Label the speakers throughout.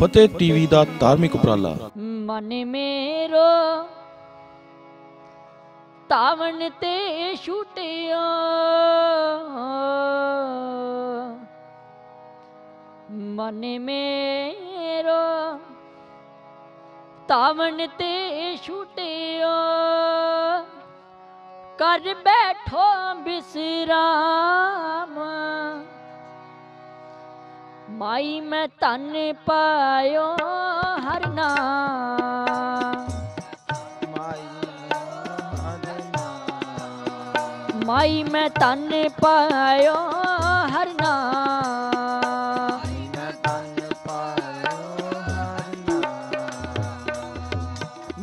Speaker 1: ਫਤਿਹ TV ਦਾ ਧਾਰਮਿਕ ਉਪਰਾਲਾ।
Speaker 2: ਮਨ ਮੇਰੋ ਤਾਵਣ ਤੇ ਛੁਟਿਆ। ਮਨ ਮੇਰੋ ਤਾਵਣ ਤੇ ਛੁਟਿਆ। ਕਰ ਬੈਠੋ ਬਿਸਰਾਮ। ਮਾਈ ਮੈਂ ਤਨ ਪਾਇਓ ਹਰ ਨਾਮ। ਮਾਈ ਮੈਂ ਤਨ ਪਾਇਓ ਹਰ ਨਾਮ।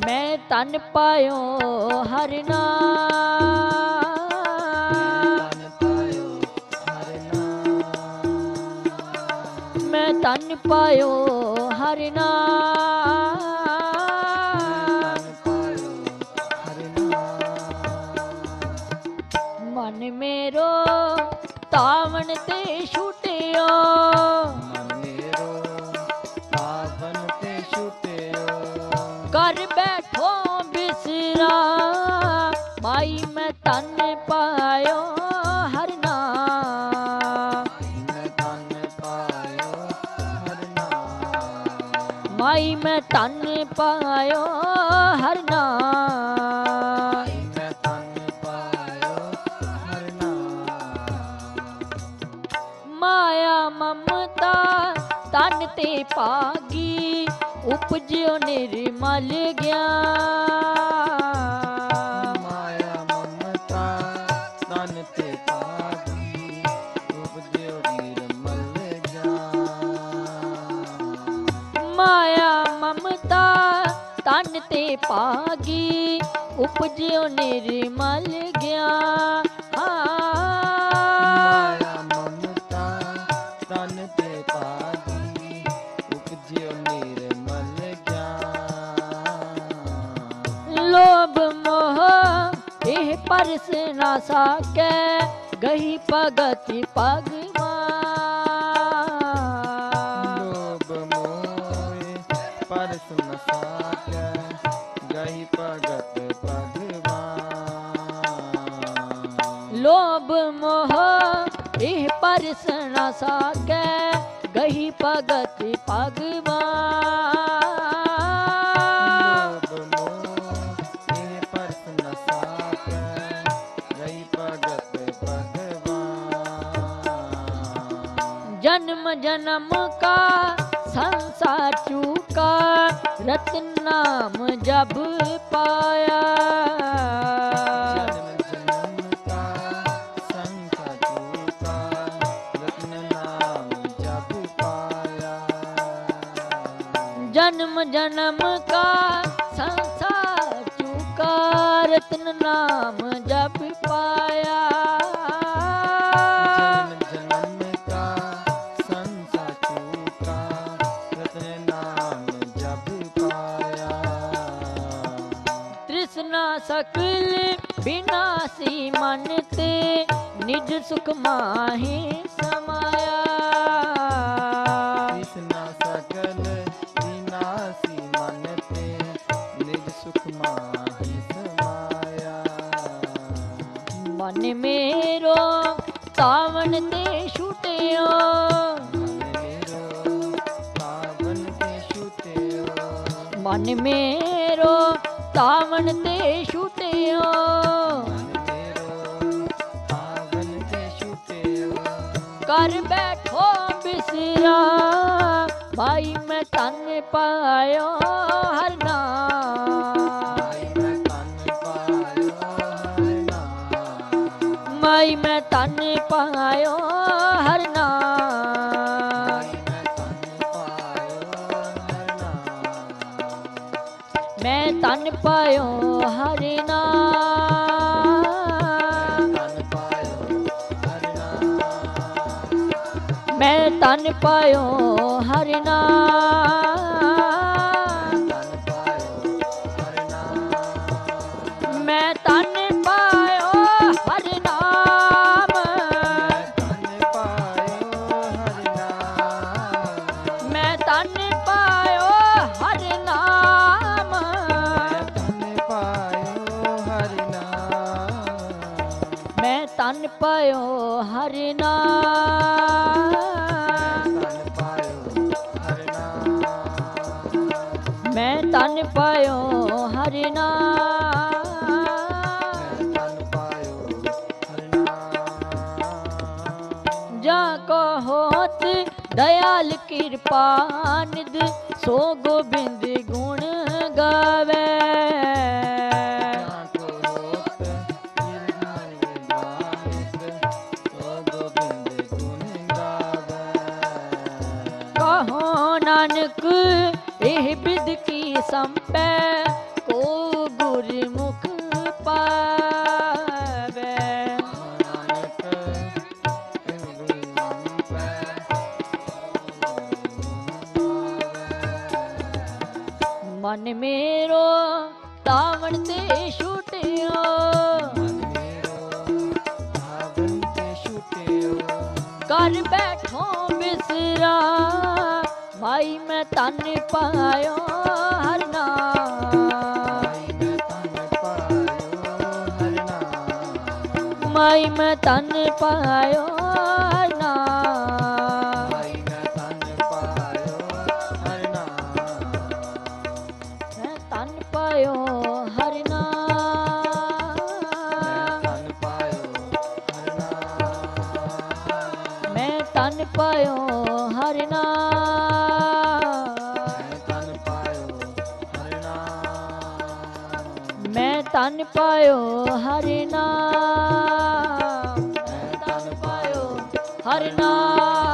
Speaker 2: ਮੈਂ ਤਨ ਪਾਇਓ ਹਰ ਨਾਮ। ਤਨ ਪਾਇਓ ਹਰ ਨਾਮ ਮਨ ਮੇਰੋ ਤਾਵਣ ਤੇ ਛੁਟਿਓ। ਕਰ ਬੈਠੋ ਬਿਸਰਾ। ਮਾਈ ਮੈਂ ਤਨ ਪਾਇਓ ਤਨ ਪਾਇਓ ਹਰ ਨਾਮ। ਮਾਇਆ ਮਮਤਾ ਤਨ ਤੇ ਪਾਗੀ ਉਪਜਿਓ ਨਿਰਮਲ ਗਿਆਨ।
Speaker 3: ਮਾਇਆ ਤਨ ਤੇ ਪਾਗੀ ਉਪਜਿਓ
Speaker 2: ਨਿਰਮਲ ਗਿਆਨ
Speaker 3: ਮਾਇਆ ਮਮਤਾ ਤਨ ਤੇ ਪਾਗੀ ਉਪਜਿਓ ਨਿਰਮਲ ਗਿਆਨ
Speaker 2: ਲੋਭ ਮੋਹ ਇਹ ਪਰਸ ਨਾ ਸਾਕੈ ਗਈ ਭਗਤੀ ਭਗਵਾਨ
Speaker 3: लोभ मोह इह पर साके गही भगत पगवा
Speaker 2: जन्म जन्म का संसार चूका ਰਤ ਨਾਮ ਜਬ ਪਾਇਆ।
Speaker 3: ਜਨਮ ਜਨਮ ਕਾ ਸੰਖਾ ਜੂਤਾ ਰਤਨ ਨਾਮ ਜਬ ਪਾਇਆ ਜਨਮ ਜਨਮ ਕਾ ਸੰਸਾਰ ਰਤਨ ਨਾਮ ਜਬ ਪਾਇਆ।
Speaker 2: ਸਕਲ ਬਿਨਾਸੀ ਮਨ ਤੇ ਨਿਜ ਸੁਖ ਮਾਹੀ ਸਮਾਇਆ।
Speaker 3: ਤਿਸਨਾ ਸਕਲ ਬਿਨਾਸੀ ਮਨ ਤੇ ਨਿਜ ਸੁਖ ਮਾਹੀ ਸਮਾਇਆ।
Speaker 2: ਮਨ ਮੇਰੋ ਤਾਵਨ ਤੇ ਛੁਟਿਓ
Speaker 3: ਮਨ ਮੇਰੋ ਪਾਵਨ ਤੇ ਛੁਟਿਓ
Speaker 2: ਤਾਵਣ ਤੇ ਛੁਟਿਓ
Speaker 3: ਮਨ
Speaker 2: ਕਰ ਬੈਠੋ ਬਿਸਰਾ। ਭਾਈ ਮੈਂ ਤਨ ਪਾਇਓ ਹਰ ਨਾਮ ਮਾਈ ਮੈਂ ਤਨ ਪਾਇਓ ਹਰ ਨਾਮ
Speaker 3: ਤਨ ਪਾਇਓ ਹਰ ਨਾਮ।
Speaker 2: ਮੈਂ ਤਨ ਪਾਇਓ ਹਰ ਨਾਮ।
Speaker 3: ਤਨ ਪਾਇਓ ਹਰਿ ਨਾਮ
Speaker 2: ਮੈਂ ਤਨ ਪਾਇਓ ਹਰਿ ਨਾਮ ਜਾ ਕੋ ਹੋਤ ਦਇਆਲ ਕਿਰਪਾ ਨਿਧ ਸੋ ਗੋਬਿੰਦ ਗੁਣ ਗਾਵੇ। ਕਹੋ ਨਾਨਕ, ਇਹ ਬਿਦ ਕੀ ਸੰਪੈ? ਕੋ ਗੁਰਮੁਖ ਪਾਵੇ? ਮਨ ਮੇਰੋ ਤਾਵਣ ਤੇ ਛੁਟਿਓ।
Speaker 3: ਤੇ ਛੁਟਿਓ
Speaker 2: ਕਰ ਬੈਠੋ ਬਿਸਰਾ। ਮਾਈ ਮੈਂ ਤਨ ਪਾਇਓ ਹਰ ਨਾਮ।
Speaker 3: ਪਾਇਓ
Speaker 2: ਮਾਈ ਮੈਂ ਤਨ ਪਾਇਓ ਹਰ ਨਾਮ।
Speaker 3: ਮੈਂ ਤਨ ਪਾਇਓ ਹਰਿ ਨਾਮ।
Speaker 2: ਮੈਂ ਤਨ ਪਾਇਓ
Speaker 3: ਤਨ ਪਾਇਓ ਹਰਿ ਨਾਮ
Speaker 2: ਤਨ ਪਾਇਓ ਹਰਿ ਨਾਮ।